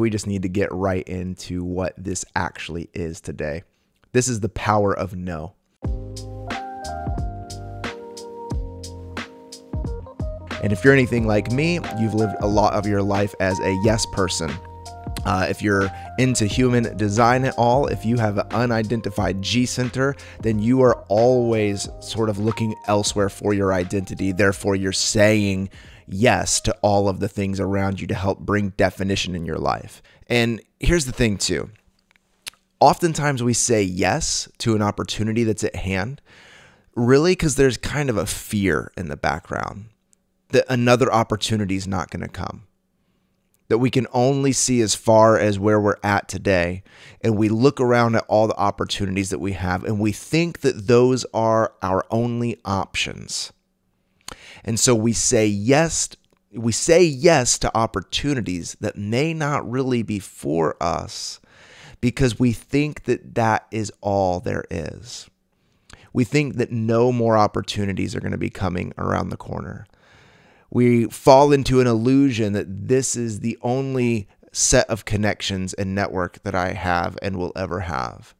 We just need to get right into what this actually is today. This is the power of no. And if you're anything like me, you've lived a lot of your life as a yes person. Uh, if you're into human design at all, if you have an unidentified G center, then you are always sort of looking elsewhere for your identity. Therefore, you're saying yes to all of the things around you to help bring definition in your life. And here's the thing, too. Oftentimes, we say yes to an opportunity that's at hand, really because there's kind of a fear in the background that another opportunity is not going to come that we can only see as far as where we're at today. And we look around at all the opportunities that we have and we think that those are our only options. And so we say yes, we say yes to opportunities that may not really be for us because we think that that is all there is. We think that no more opportunities are going to be coming around the corner we fall into an illusion that this is the only set of connections and network that I have and will ever have.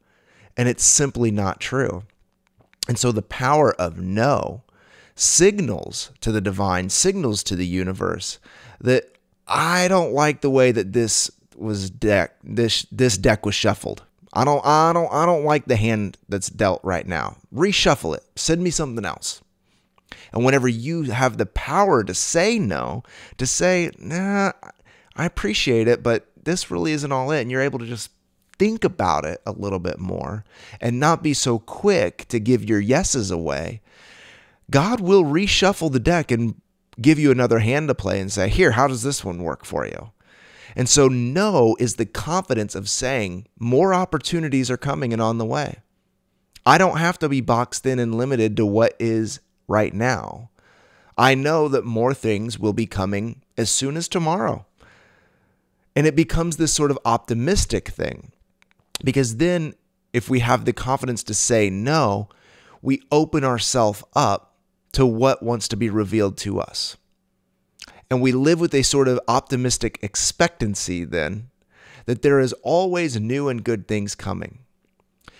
And it's simply not true. And so the power of no signals to the divine, signals to the universe that I don't like the way that this was deck this this deck was shuffled. I don't I don't I don't like the hand that's dealt right now. Reshuffle it. Send me something else. And whenever you have the power to say no, to say, nah, I appreciate it, but this really isn't all it, and you're able to just think about it a little bit more and not be so quick to give your yeses away, God will reshuffle the deck and give you another hand to play and say, Here, how does this one work for you? And so, no is the confidence of saying, More opportunities are coming and on the way. I don't have to be boxed in and limited to what is right now. I know that more things will be coming as soon as tomorrow. And it becomes this sort of optimistic thing. Because then, if we have the confidence to say no, we open ourselves up to what wants to be revealed to us. And we live with a sort of optimistic expectancy then that there is always new and good things coming.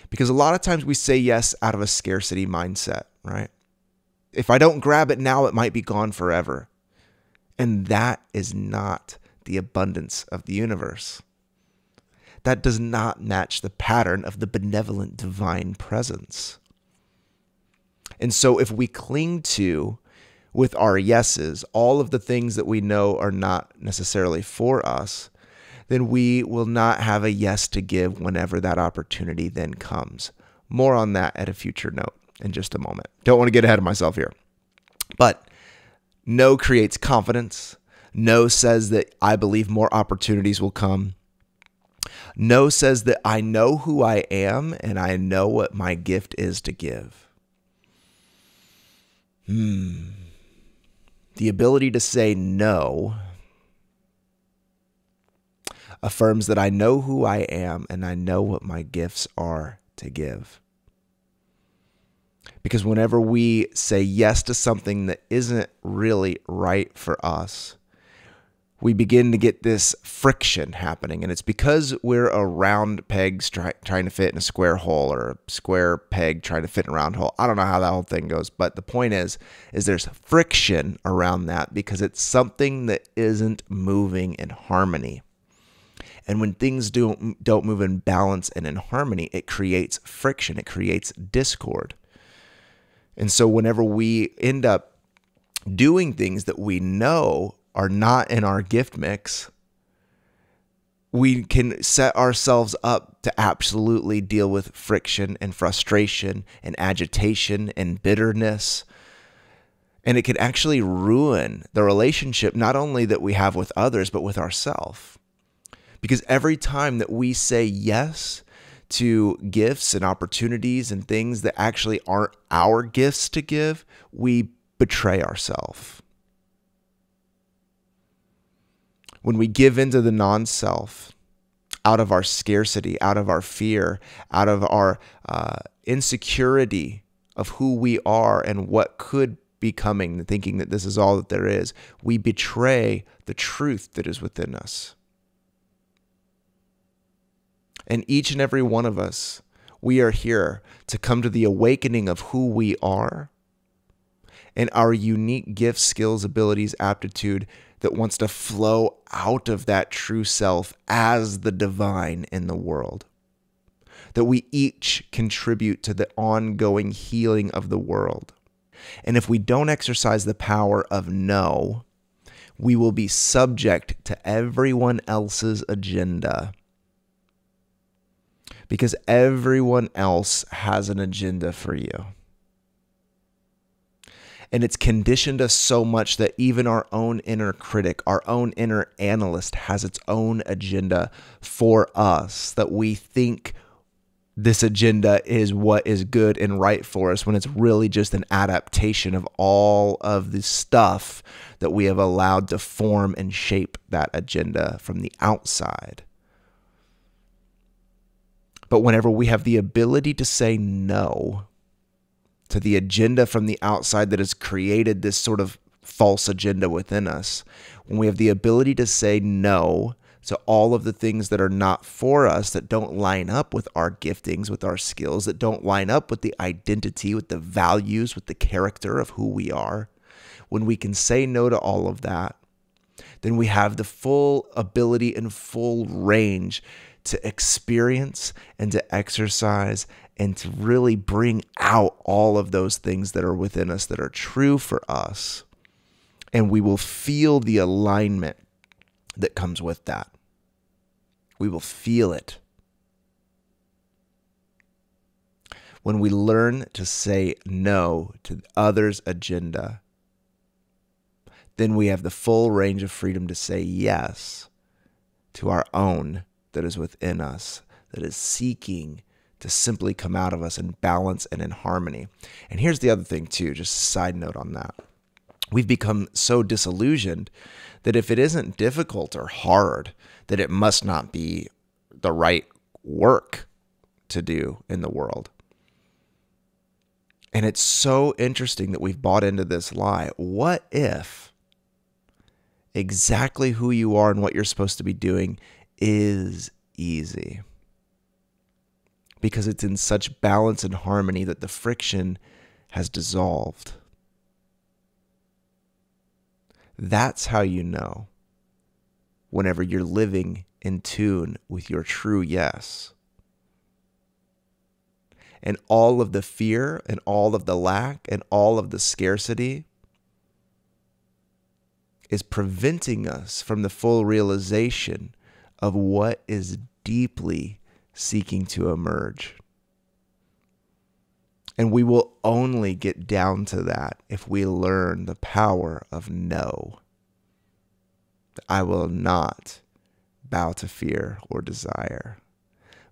Because a lot of times we say yes out of a scarcity mindset, right? If I don't grab it now, it might be gone forever. And that is not the abundance of the universe. That does not match the pattern of the benevolent divine presence. And so, if we cling to, with our yeses, all of the things that we know are not necessarily for us, then we will not have a yes to give whenever that opportunity then comes. More on that at a future note in just a moment. Don't want to get ahead of myself here. But no creates confidence. No says that I believe more opportunities will come. No says that I know who I am and I know what my gift is to give. Hmm. The ability to say no affirms that I know who I am and I know what my gifts are to give. Because whenever we say yes to something that isn't really right for us, we begin to get this friction happening. And it's because we're a round peg try, trying to fit in a square hole or a square peg trying to fit in a round hole. I don't know how that whole thing goes, but the point is, is there's friction around that because it's something that isn't moving in harmony. And when things don't, don't move in balance and in harmony, it creates friction, it creates discord. And so whenever we end up doing things that we know are not in our gift mix, we can set ourselves up to absolutely deal with friction and frustration and agitation and bitterness. And it can actually ruin the relationship, not only that we have with others, but with ourselves. Because every time that we say yes to gifts and opportunities and things that actually aren't our gifts to give, we betray ourselves. When we give into the non self, out of our scarcity, out of our fear, out of our uh, insecurity of who we are and what could be coming, thinking that this is all that there is, we betray the truth that is within us. And each and every one of us, we are here to come to the awakening of who we are and our unique gifts, skills, abilities, aptitude that wants to flow out of that true self as the divine in the world. That we each contribute to the ongoing healing of the world. And if we don't exercise the power of no, we will be subject to everyone else's agenda. Because everyone else has an agenda for you. And it's conditioned us so much that even our own inner critic, our own inner analyst has its own agenda for us that we think this agenda is what is good and right for us when it's really just an adaptation of all of the stuff that we have allowed to form and shape that agenda from the outside. But whenever we have the ability to say no to the agenda from the outside that has created this sort of false agenda within us, when we have the ability to say no to all of the things that are not for us, that don't line up with our giftings, with our skills, that don't line up with the identity, with the values, with the character of who we are, when we can say no to all of that, then we have the full ability and full range to experience and to exercise and to really bring out all of those things that are within us that are true for us. And we will feel the alignment that comes with that. We will feel it. When we learn to say no to others' agenda, then we have the full range of freedom to say yes to our own that is within us, that is seeking to simply come out of us in balance and in harmony. And here's the other thing, too, just a side note on that. We've become so disillusioned that if it isn't difficult or hard, that it must not be the right work to do in the world. And it's so interesting that we've bought into this lie. What if exactly who you are and what you're supposed to be doing is easy? Because it's in such balance and harmony that the friction has dissolved. That's how you know whenever you're living in tune with your true yes. And all of the fear and all of the lack and all of the scarcity is preventing us from the full realization of what is deeply seeking to emerge. And we will only get down to that if we learn the power of no. I will not bow to fear or desire,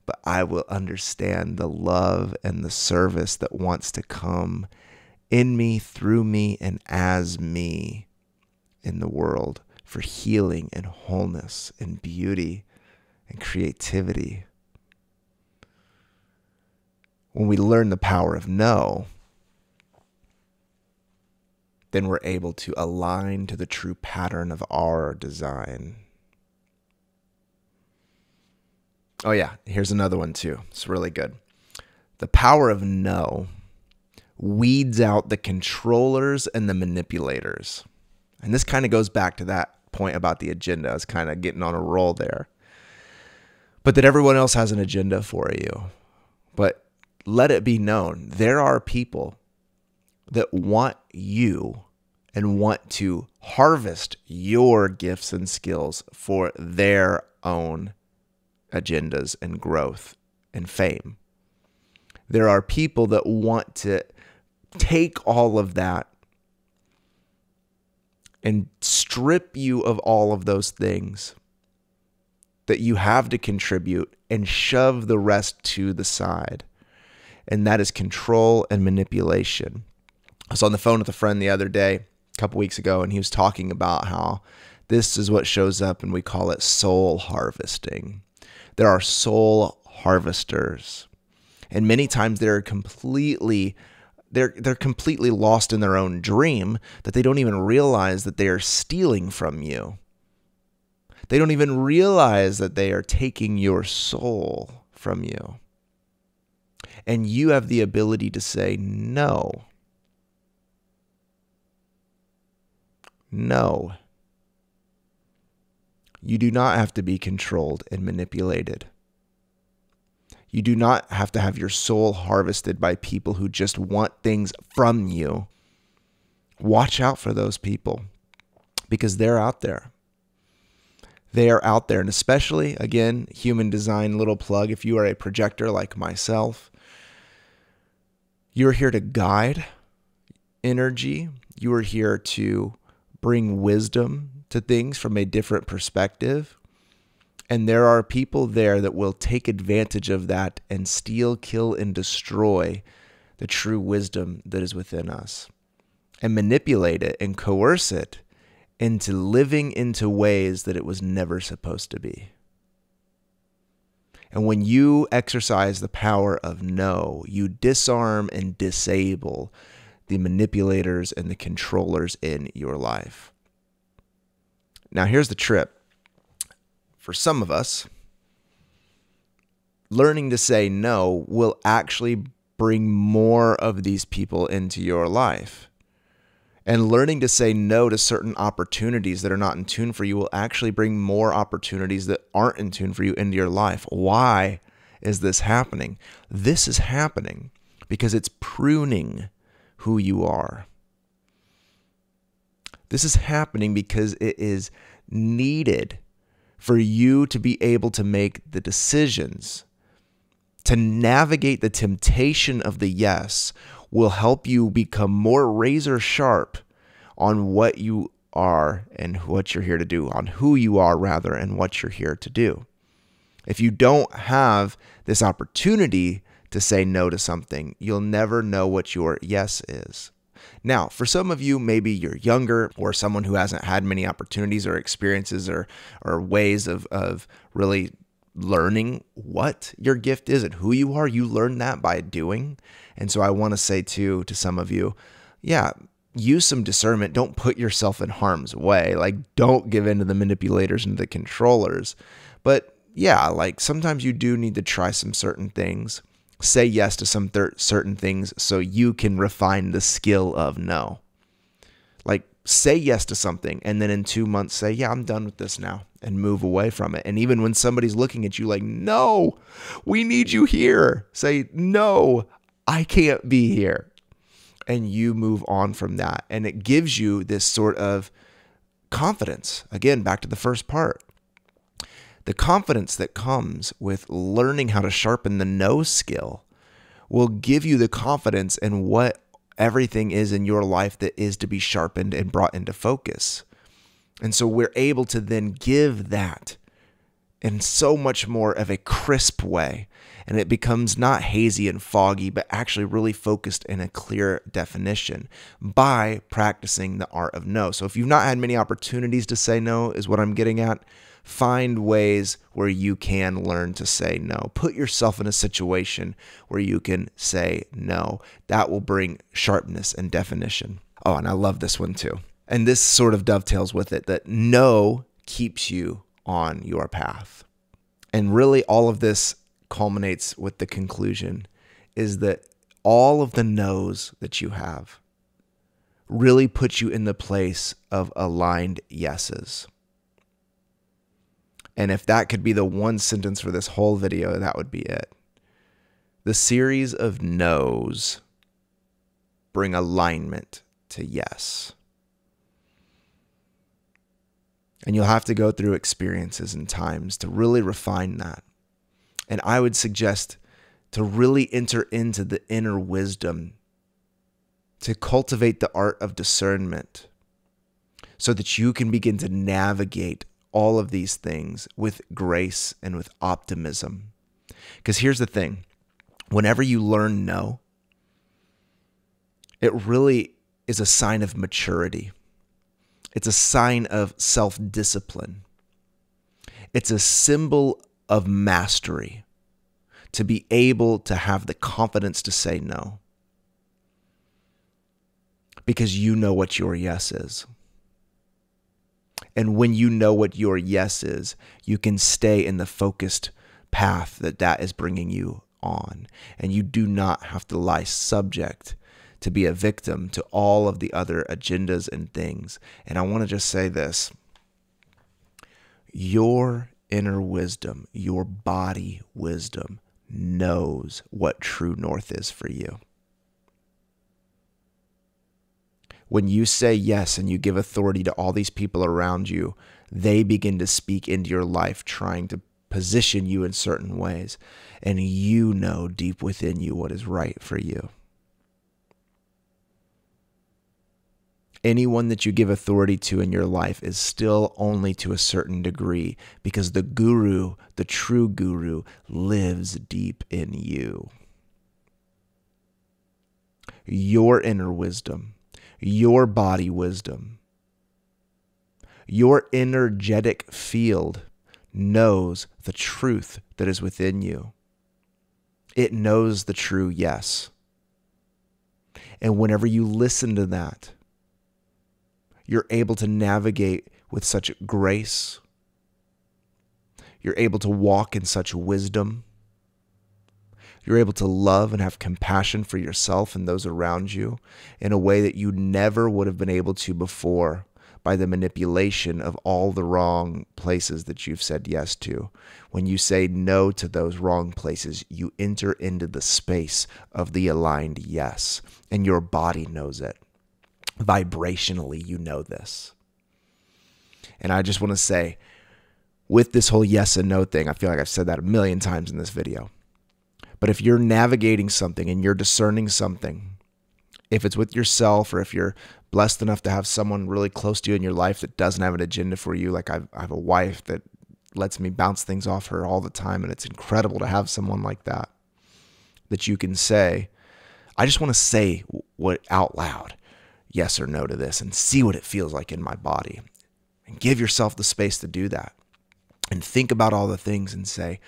but I will understand the love and the service that wants to come in me, through me, and as me in the world for healing and wholeness and beauty and creativity. When we learn the power of no, then we're able to align to the true pattern of our design. Oh, yeah, here's another one too. It's really good. The power of no weeds out the controllers and the manipulators. And this kind of goes back to that point about the agenda. I was kind of getting on a roll there. But that everyone else has an agenda for you. But let it be known there are people that want you and want to harvest your gifts and skills for their own agendas and growth and fame. There are people that want to take all of that and strip you of all of those things that you have to contribute and shove the rest to the side. And that is control and manipulation. I was on the phone with a friend the other day, a couple weeks ago, and he was talking about how this is what shows up, and we call it soul harvesting. There are soul harvesters. And many times they're completely they're they're completely lost in their own dream that they don't even realize that they are stealing from you. They don't even realize that they are taking your soul from you. And you have the ability to say no. No. You do not have to be controlled and manipulated. You do not have to have your soul harvested by people who just want things from you. Watch out for those people because they're out there. They are out there. And especially, again, human design little plug. If you are a projector like myself, you're here to guide energy. You are here to bring wisdom to things from a different perspective. And there are people there that will take advantage of that and steal, kill, and destroy the true wisdom that is within us and manipulate it and coerce it into living into ways that it was never supposed to be. And when you exercise the power of no, you disarm and disable the manipulators and the controllers in your life. Now, here's the trip. For some of us, learning to say no will actually bring more of these people into your life. And learning to say no to certain opportunities that are not in tune for you will actually bring more opportunities that aren't in tune for you into your life. Why is this happening? This is happening because it's pruning who you are. This is happening because it is needed for you to be able to make the decisions to navigate the temptation of the yes will help you become more razor sharp on what you are and what you're here to do, on who you are, rather, and what you're here to do. If you don't have this opportunity to say no to something, you'll never know what your yes is. Now, for some of you, maybe you're younger or someone who hasn't had many opportunities or experiences or, or ways of, of really learning what your gift is and who you are. You learn that by doing. And so I want to say too to some of you, yeah, use some discernment. Don't put yourself in harm's way. Like don't give in to the manipulators and the controllers. But yeah, like sometimes you do need to try some certain things. Say yes to some certain things so you can refine the skill of no. Like say yes to something and then in 2 months say, "Yeah, I'm done with this now." and move away from it. And even when somebody's looking at you like, "No, we need you here." Say, "No, I can't be here. And you move on from that. And it gives you this sort of confidence. Again, back to the first part. The confidence that comes with learning how to sharpen the no skill will give you the confidence in what everything is in your life that is to be sharpened and brought into focus. And so we're able to then give that in so much more of a crisp way and it becomes not hazy and foggy, but actually really focused in a clear definition by practicing the art of no. So if you've not had many opportunities to say no, is what I'm getting at. Find ways where you can learn to say no. Put yourself in a situation where you can say no. That will bring sharpness and definition. Oh, and I love this one too. And this sort of dovetails with it that no keeps you on your path. And really, all of this culminates with the conclusion is that all of the no's that you have really put you in the place of aligned yeses. And if that could be the one sentence for this whole video, that would be it. The series of no's bring alignment to yes. And you'll have to go through experiences and times to really refine that. And I would suggest to really enter into the inner wisdom, to cultivate the art of discernment, so that you can begin to navigate all of these things with grace and with optimism. Because here's the thing whenever you learn no, it really is a sign of maturity. It's a sign of self discipline. It's a symbol of mastery to be able to have the confidence to say no because you know what your yes is. And when you know what your yes is, you can stay in the focused path that that is bringing you on. And you do not have to lie subject to be a victim to all of the other agendas and things. And I want to just say this your inner wisdom, your body wisdom, knows what true north is for you. When you say yes and you give authority to all these people around you, they begin to speak into your life, trying to position you in certain ways. And you know deep within you what is right for you. anyone that you give authority to in your life is still only to a certain degree because the guru, the true guru, lives deep in you. Your inner wisdom, your body wisdom, your energetic field knows the truth that is within you. It knows the true yes. And whenever you listen to that, you're able to navigate with such grace. You're able to walk in such wisdom. You're able to love and have compassion for yourself and those around you in a way that you never would have been able to before by the manipulation of all the wrong places that you've said yes to. When you say no to those wrong places, you enter into the space of the aligned yes, and your body knows it vibrationally, you know this. And I just want to say, with this whole yes and no thing, I feel like I've said that a million times in this video. But if you're navigating something and you're discerning something, if it's with yourself or if you're blessed enough to have someone really close to you in your life that doesn't have an agenda for you, like I've, I have a wife that lets me bounce things off her all the time, and it's incredible to have someone like that that you can say, I just want to say what out loud yes or no to this and see what it feels like in my body. And give yourself the space to do that. And think about all the things and say,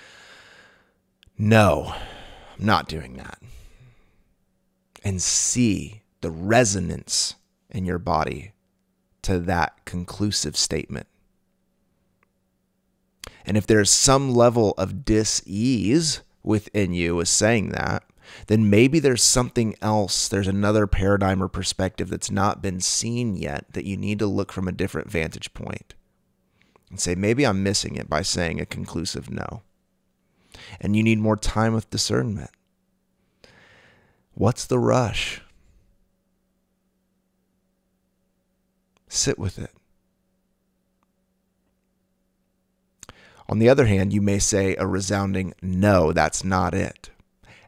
no, not doing that. And see the resonance in your body to that conclusive statement. And if there's some level of dis ease within you as saying that, then maybe there's something else. There's another paradigm or perspective that's not been seen yet that you need to look from a different vantage point and say, maybe I'm missing it by saying a conclusive no. And you need more time with discernment. What's the rush? Sit with it. On the other hand, you may say a resounding no, that's not it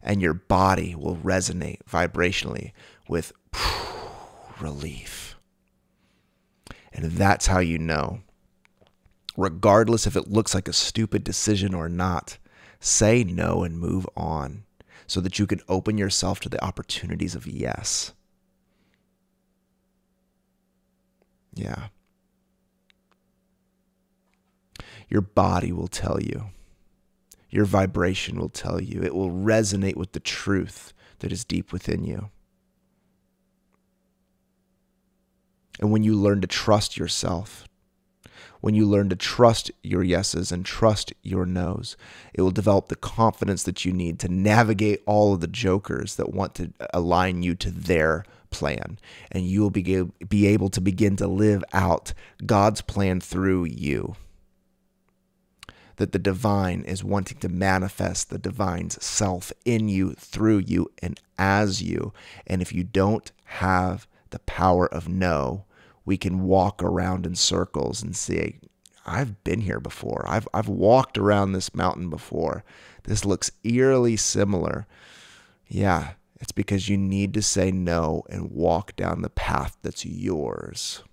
and your body will resonate vibrationally with relief. And that's how you know. Regardless if it looks like a stupid decision or not, say no and move on so that you can open yourself to the opportunities of yes. Yeah. Your body will tell you your vibration will tell you. It will resonate with the truth that is deep within you. And when you learn to trust yourself, when you learn to trust your yeses and trust your nos, it will develop the confidence that you need to navigate all of the jokers that want to align you to their plan. And you will be, be able to begin to live out God's plan through you that the divine is wanting to manifest the divine's self in you, through you, and as you. And if you don't have the power of no, we can walk around in circles and say, I've been here before. I've, I've walked around this mountain before. This looks eerily similar. Yeah, it's because you need to say no and walk down the path that's yours.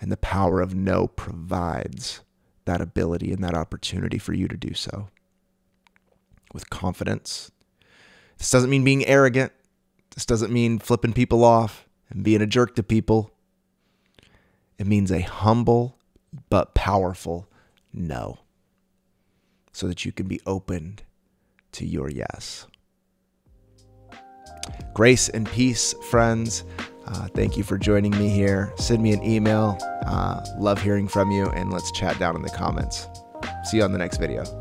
And the power of no provides that ability and that opportunity for you to do so with confidence. This doesn't mean being arrogant. This doesn't mean flipping people off and being a jerk to people. It means a humble but powerful no so that you can be opened to your yes. Grace and peace, friends. Uh, thank you for joining me here. Send me an email. Uh, love hearing from you, and let's chat down in the comments. See you on the next video.